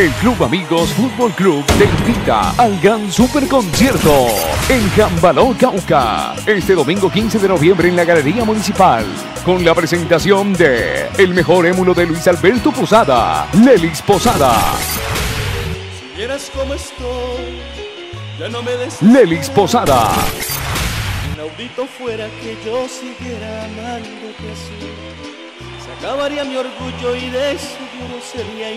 el Club Amigos Fútbol Club te invita al gran super concierto en Jambaló, Cauca, este domingo 15 de noviembre en la Galería Municipal, con la presentación de el mejor émulo de Luis Alberto Posada, Lelis Posada. Si vieras cómo estoy, ya no me des Lelis Posada, inaudito fuera que yo siguiera amándote así. Se acabaría mi orgullo y de seguro sería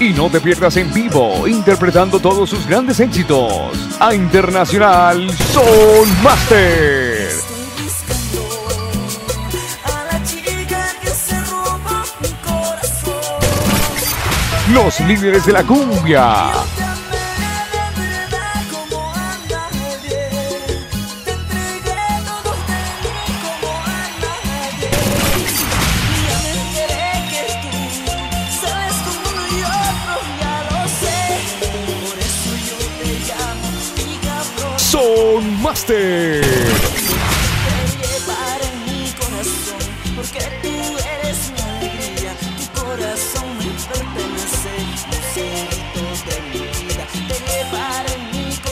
y no te pierdas en vivo, interpretando todos sus grandes éxitos, a Internacional Soul Master. Los líderes de la cumbia. Master.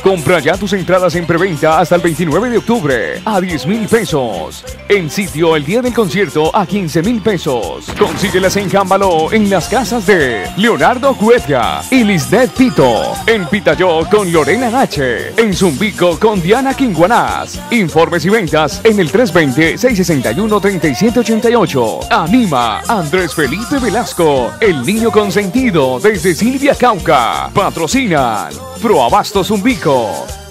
Compra ya tus entradas en preventa hasta el 29 de octubre a 10 mil pesos. En sitio el día del concierto a 15 mil pesos. Consíguelas en Jámbalo en las casas de Leonardo Cuetia y Lisbeth Pito. En Pitayó con Lorena Nache. En Zumbico con Diana Quinguanás. Informes y ventas en el 320-661-3788. Anima Andrés Felipe Velasco. El niño consentido desde Silvia Cauca. Patrocinan. Proabasto Zumbico.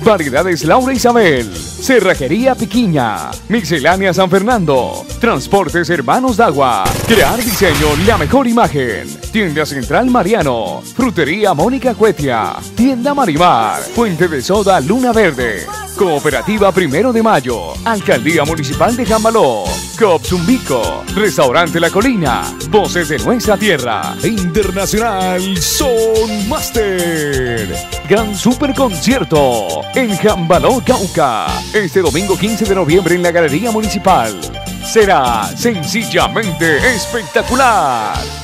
Variedades Laura Isabel. Cerrajería Piquiña. Miscelánea San Fernando. Transportes Hermanos d'Agua. Crear diseño la mejor imagen. Tienda Central Mariano. Frutería Mónica Cuetia. Tienda Marimar. Fuente de Soda Luna Verde. Cooperativa Primero de Mayo. Alcaldía Municipal de Jambaló. Coop Zumbico. Restaurante La Colina. Voces de nuestra tierra. Internacional Soul Master. Gran super concierto en Jambaló, Cauca. Este domingo 15 de noviembre en la Galería Municipal. Será sencillamente espectacular.